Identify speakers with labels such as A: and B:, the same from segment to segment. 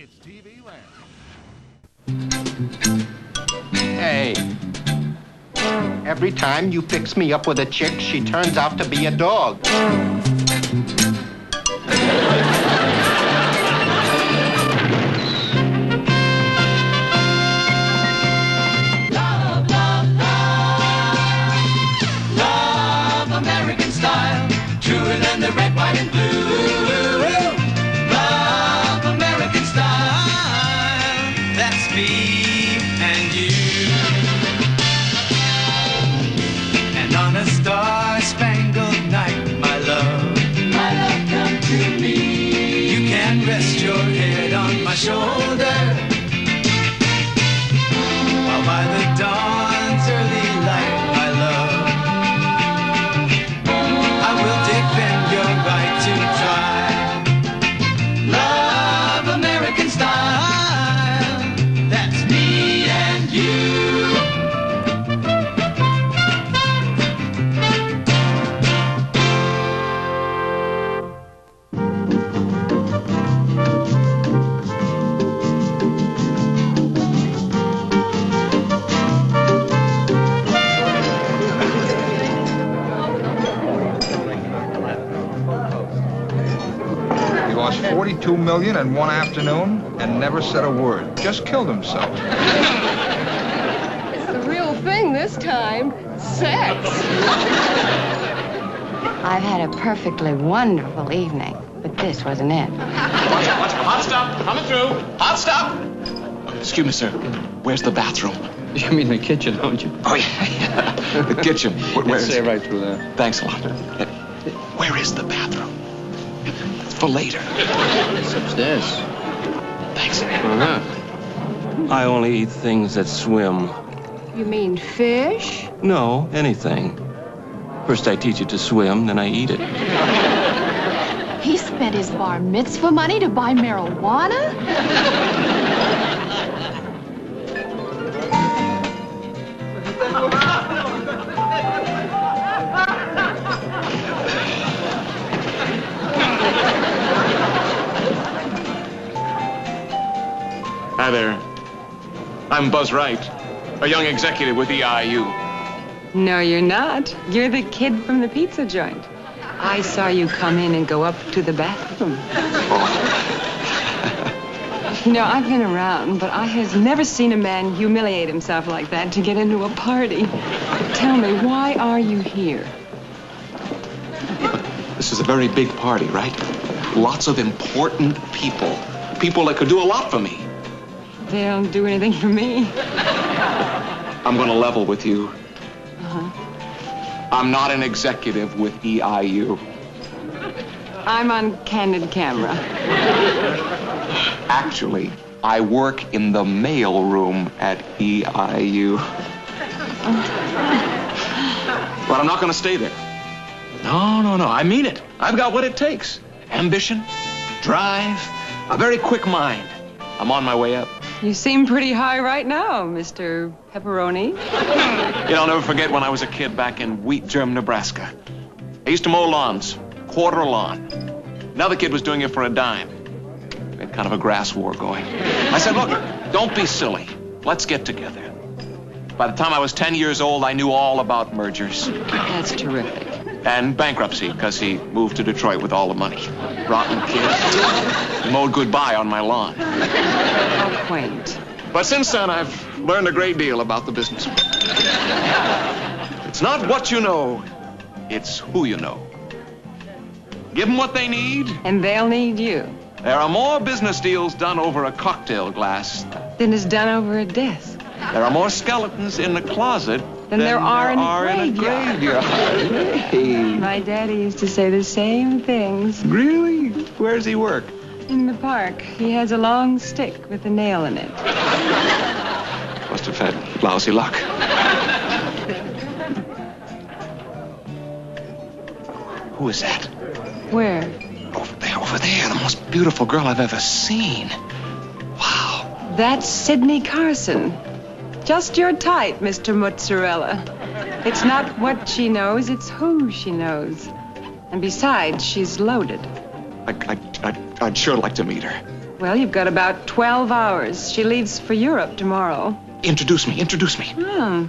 A: It's TV Land.
B: Hey. Every time you fix me up with a chick, she turns out to be a dog.
C: Lost 42 million in one afternoon and never said a word. Just killed himself.
D: It's the real thing this time. Sex.
E: I've had a perfectly wonderful evening, but this wasn't it.
F: Hot stop, coming through. Hot stop. Excuse me, sir. Where's the bathroom?
G: You mean the kitchen, don't you?
F: Oh, yeah. the kitchen. Where, where is
G: Stay right through there.
F: Thanks a lot. Where is the bathroom? It's for later.
G: It's upstairs.
F: Thanks.
G: Uh-huh. I only eat things that swim.
D: You mean fish?
G: No, anything. First I teach it to swim, then I eat it.
H: He spent his bar mitzvah money to buy marijuana?
F: Hi there. I'm Buzz Wright, a young executive with EIU.
I: No, you're not. You're the kid from the pizza joint. I saw you come in and go up to the bathroom. You know, I've been around, but I has never seen a man humiliate himself like that to get into a party. Tell me, why are you here?
F: This is a very big party, right? Lots of important people. People that could do a lot for me.
I: They don't do anything for me.
F: I'm going to level with you.
I: Uh-huh.
F: I'm not an executive with EIU.
I: I'm on candid camera.
F: Actually, I work in the mail room at EIU. But I'm not going to stay there. No, no, no. I mean it. I've got what it takes ambition, drive, a very quick mind. I'm on my way up.
I: You seem pretty high right now, Mr. Pepperoni.
F: You know, I'll never forget when I was a kid back in Wheat Germ, Nebraska. I used to mow lawns, quarter a lawn. Another kid was doing it for a dime. We had kind of a grass war going. I said, look, don't be silly. Let's get together. By the time I was 10 years old, I knew all about mergers
I: That's terrific.
F: And bankruptcy because he moved to Detroit with all the money. Rotten kid. He mowed goodbye on my lawn.
I: How quaint.
F: But since then, I've learned a great deal about the business. It's not what you know, it's who you know. Give them what they need.
I: And they'll need you.
F: There are more business deals done over a cocktail glass.
I: than is done over a desk.
F: There are more skeletons in the closet
I: Than there are in a
F: are in a
I: graveyard.
F: Hey.
I: My daddy used to say the same things.
F: Really? Where does he work?
I: In the park, he has a long stick with a nail in it.
F: Must have had lousy luck. Who is that?
I: Where?
F: Over there, over there. The most beautiful girl I've ever seen. Wow.
I: That's Sidney Carson. Just your type, Mr. Mozzarella. It's not what she knows, it's who she knows. And besides, she's loaded.
F: I, I, I, I'd sure like to meet her.
I: Well, you've got about 12 hours. She leaves for Europe tomorrow.
F: Introduce me, introduce me.
I: Hmm.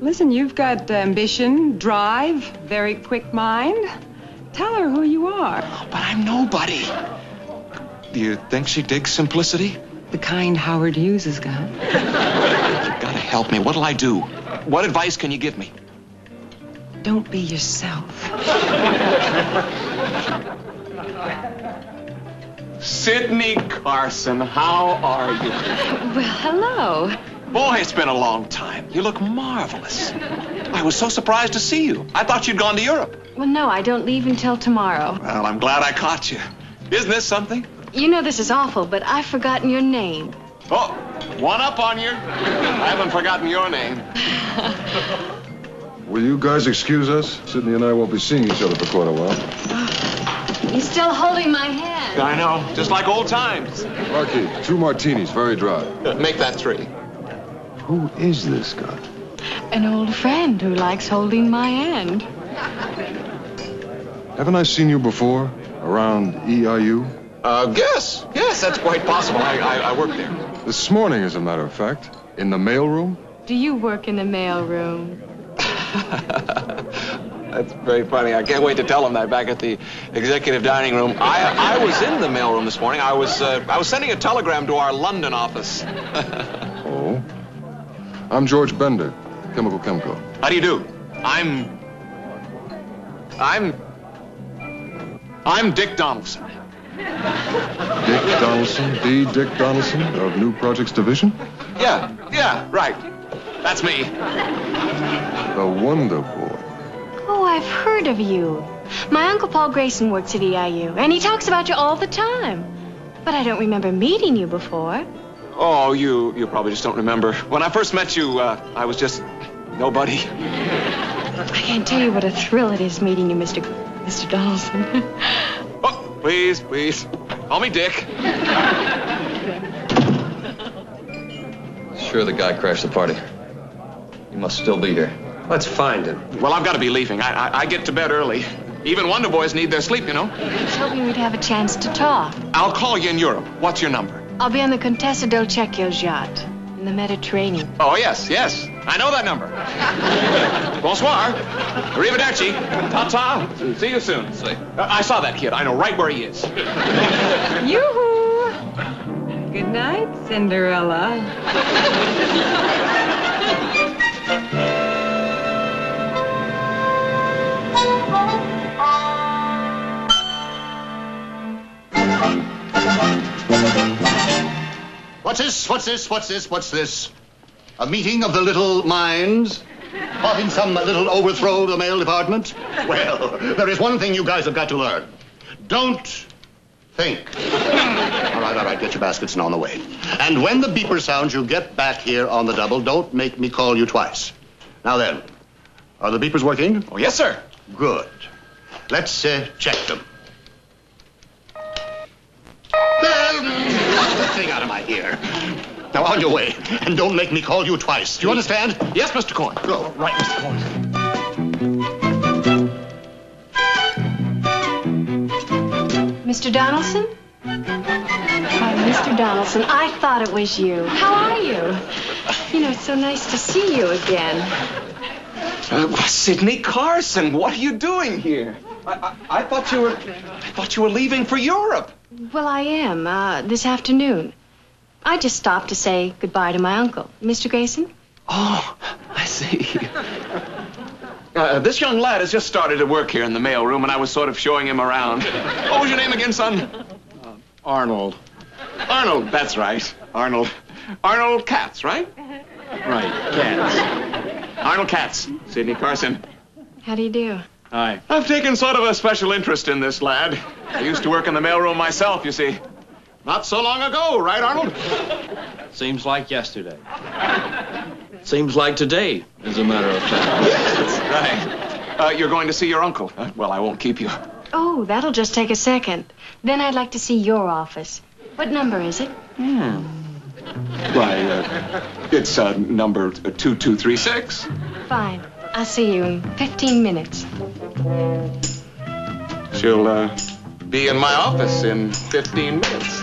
I: Listen, you've got ambition, drive, very quick mind. Tell her who you are.
F: But I'm nobody. Do you think she digs simplicity?
I: The kind Howard Hughes has got.
F: Help me. What'll I do? What advice can you give me?
I: Don't be yourself.
F: Sidney Carson, how are you?
H: Well, hello.
F: Boy, it's been a long time. You look marvelous. I was so surprised to see you. I thought you'd gone to Europe.
H: Well, no, I don't leave until tomorrow.
F: Well, I'm glad I caught you. Isn't this something?
H: You know this is awful, but I've forgotten your name.
F: Oh, one up on you. I haven't forgotten your name.
A: Will you guys excuse us? Sidney and I won't be seeing each other for quite a while.
H: You're still holding my hand.
F: I know, just like old times.
A: Marky, two martinis, very dry.
F: Make that three.
A: Who is this guy?
H: An old friend who likes holding my hand.
A: Haven't I seen you before? Around E EIU?
F: Uh, yes, yes, that's quite possible. I, I, I work there.
A: This morning, as a matter of fact. In the mailroom?
H: Do you work in the mail room?
F: That's very funny. I can't wait to tell him that back at the executive dining room. I, I was in the mailroom this morning. I was, uh, I was sending a telegram to our London office.
A: Oh. I'm George Bender, Chemical Chemco.
F: How do you do? I'm. I'm. I'm Dick Donaldson.
A: Dick Donaldson, the Dick Donaldson of New Projects Division?
F: Yeah, yeah, right. That's me.
A: The Wonder Boy.
H: Oh, I've heard of you. My Uncle Paul Grayson works at EIU, and he talks about you all the time. But I don't remember meeting you before.
F: Oh, you you probably just don't remember. When I first met you, uh, I was just nobody.
H: I can't tell you what a thrill it is meeting you, Mr. Mr. Donaldson.
F: Please, please. Call me Dick.
G: Sure, the guy crashed the party. He must still be here.
J: Let's find him.
F: Well, I've got to be leaving. I, I, I get to bed early. Even Wonder Boys need their sleep, you know.
H: I was hoping we'd have a chance to talk.
F: I'll call you in Europe. What's your number?
H: I'll be on the Contessa del Cecchio's yacht in the Mediterranean.
F: Oh, yes, yes. I know that number. Bonsoir. Arrivederci. Ta-ta. See you soon. See. Uh, I saw that kid. I know right where he is.
I: Yoo-hoo! Good night, Cinderella.
K: What's this? What's this? What's this? What's this? A meeting of the little minds? Plotting some little overthrow of the mail department? Well, there is one thing you guys have got to learn. Don't think. all right, all right, get your baskets and on the way. And when the beeper sounds, you get back here on the double. Don't make me call you twice. Now then, are the beepers working?
F: Oh, yes, sir.
K: Good. Let's uh, check them. Well, knock the thing out of my ear. Now, on your way. And don't make me call you twice. Do you understand?
F: Yes, Mr. Corn.
K: Go. Right, Mr. Corn.
H: Mr. Donaldson? Oh, Mr. Donaldson, I thought it was you. How are you? You know, it's so nice to see you again.
F: Uh, Sidney Carson, what are you doing here? I, I, I thought you were. I thought you were leaving for Europe.
H: Well, I am, uh, this afternoon. I just stopped to say goodbye to my uncle. Mr. Grayson?
F: Oh, I see. Uh, this young lad has just started to work here in the mail room, and I was sort of showing him around. What was your name again, son?
J: Arnold.
F: Arnold, that's right. Arnold. Arnold Katz, right?
J: Right, Katz.
F: Arnold Katz. Sidney Carson.
H: How do you do?
J: Hi.
F: I've taken sort of a special interest in this lad. I used to work in the mailroom myself, you see. Not so long ago, right, Arnold?
J: Seems like yesterday. Seems like today, as a matter of fact.
F: Right. Uh, you're going to see your uncle. Uh, well, I won't keep you.
H: Oh, that'll just take a second. Then I'd like to see your office. What number is it? Yeah.
F: Why, uh, it's uh, number 2236.
H: Fine. I'll see you in 15 minutes.
F: She'll uh, be in my office in 15 minutes.